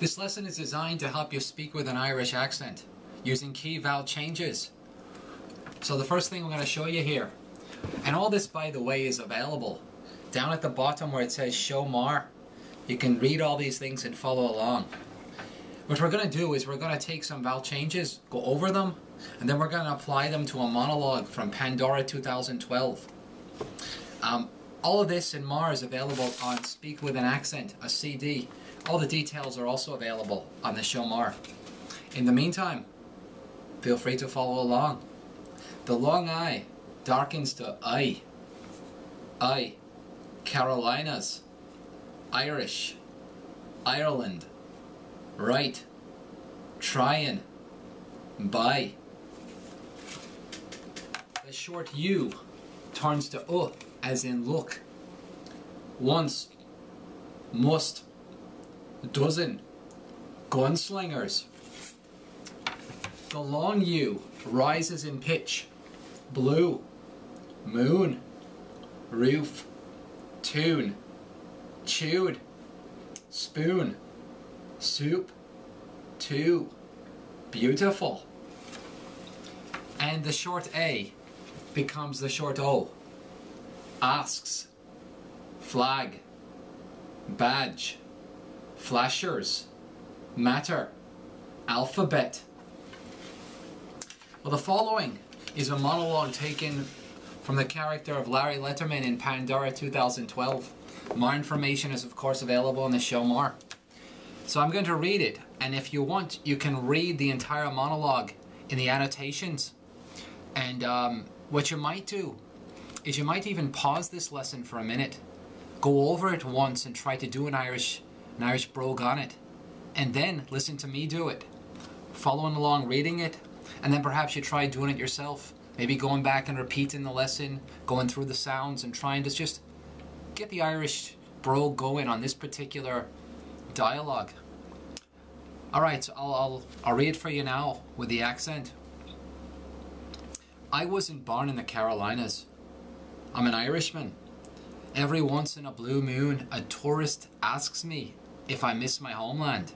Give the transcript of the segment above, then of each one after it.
This lesson is designed to help you speak with an Irish accent using key vowel changes. So the first thing I'm going to show you here, and all this by the way is available down at the bottom where it says show more. You can read all these things and follow along. What we're going to do is we're going to take some vowel changes, go over them, and then we're going to apply them to a monologue from Pandora 2012. Um, all of this and more is available on Speak with an Accent, a CD. All the details are also available on the show more. In the meantime, feel free to follow along. The long I darkens to I. I. Carolinas. Irish. Ireland. Right. Trying. By. The short U turns to U as in look. Once. Must. Dozen. Gunslingers. The long U rises in pitch. Blue. Moon. Roof. Tune. Chewed. Spoon. Soup. Two. Beautiful. And the short A becomes the short O. Asks. Flag. Badge. Flashers. Matter. Alphabet. Well, the following is a monologue taken from the character of Larry Letterman in Pandora 2012. More information is, of course, available on the show more. So I'm going to read it, and if you want, you can read the entire monologue in the annotations. And um, what you might do is you might even pause this lesson for a minute, go over it once, and try to do an Irish, an Irish brogue on it, and then listen to me do it, following along, reading it, and then perhaps you try doing it yourself. Maybe going back and repeating the lesson, going through the sounds, and trying to just get the Irish brogue going on this particular dialogue. All right, so I'll, I'll, I'll read for you now with the accent. I wasn't born in the Carolinas. I'm an Irishman. Every once in a blue moon, a tourist asks me if I miss my homeland.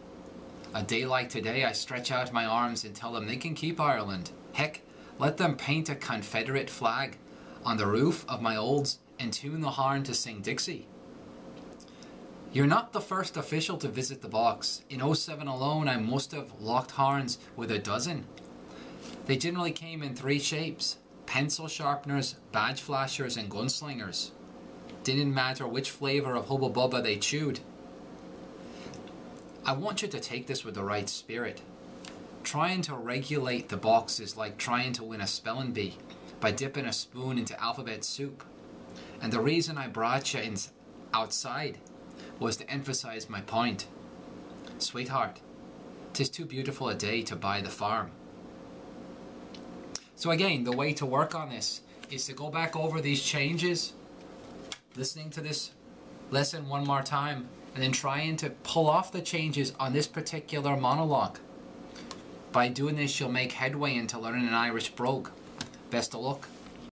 A day like today, I stretch out my arms and tell them they can keep Ireland. Heck, let them paint a Confederate flag on the roof of my olds and tune the horn to sing Dixie. You're not the first official to visit the box. In 07 alone, I must have locked horns with a dozen. They generally came in three shapes pencil sharpeners, badge flashers, and gunslingers. Didn't matter which flavor of Hubba Bubba they chewed. I want you to take this with the right spirit. Trying to regulate the box is like trying to win a spelling bee by dipping a spoon into alphabet soup. And the reason I brought you in outside was to emphasize my point. Sweetheart, tis too beautiful a day to buy the farm. So again, the way to work on this is to go back over these changes, listening to this lesson one more time, and then trying to pull off the changes on this particular monologue. By doing this, you'll make headway into learning an Irish brogue. Best of luck.